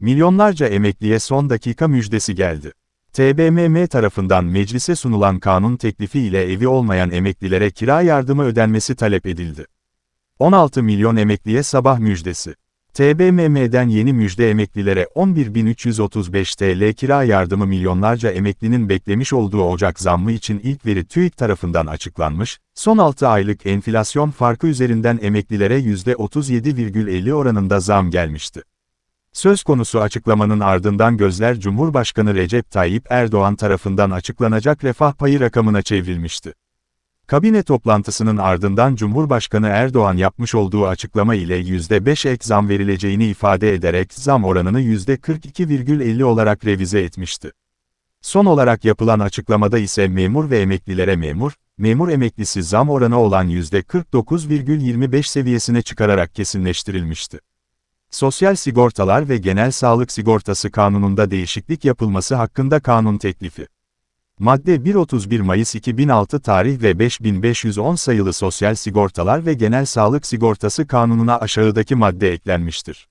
Milyonlarca emekliye son dakika müjdesi geldi. TBMM tarafından meclise sunulan kanun teklifi ile evi olmayan emeklilere kira yardımı ödenmesi talep edildi. 16 milyon emekliye sabah müjdesi. TBMM'den yeni müjde emeklilere 11.335 TL kira yardımı milyonlarca emeklinin beklemiş olduğu Ocak zammı için ilk veri TÜİK tarafından açıklanmış, son 6 aylık enflasyon farkı üzerinden emeklilere %37,50 oranında zam gelmişti. Söz konusu açıklamanın ardından gözler Cumhurbaşkanı Recep Tayyip Erdoğan tarafından açıklanacak refah payı rakamına çevrilmişti. Kabine toplantısının ardından Cumhurbaşkanı Erdoğan yapmış olduğu açıklama ile %5 ek zam verileceğini ifade ederek zam oranını %42,50 olarak revize etmişti. Son olarak yapılan açıklamada ise memur ve emeklilere memur, memur emeklisi zam oranı olan %49,25 seviyesine çıkararak kesinleştirilmişti. Sosyal Sigortalar ve Genel Sağlık Sigortası Kanunu'nda değişiklik yapılması hakkında kanun teklifi. Madde 131 Mayıs 2006 tarih ve 5510 sayılı Sosyal Sigortalar ve Genel Sağlık Sigortası Kanunu'na aşağıdaki madde eklenmiştir.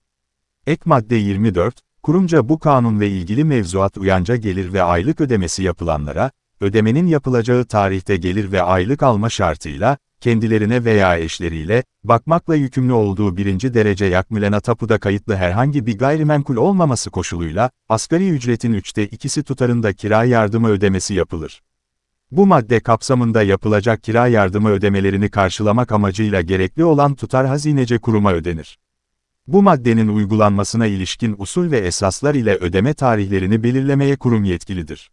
Ek madde 24, kurumca bu kanun ve ilgili mevzuat uyanca gelir ve aylık ödemesi yapılanlara, ödemenin yapılacağı tarihte gelir ve aylık alma şartıyla, kendilerine veya eşleriyle, bakmakla yükümlü olduğu birinci derece yakmülena tapuda kayıtlı herhangi bir gayrimenkul olmaması koşuluyla, asgari ücretin üçte ikisi tutarında kira yardımı ödemesi yapılır. Bu madde kapsamında yapılacak kira yardımı ödemelerini karşılamak amacıyla gerekli olan tutar hazinece kuruma ödenir. Bu maddenin uygulanmasına ilişkin usul ve esaslar ile ödeme tarihlerini belirlemeye kurum yetkilidir.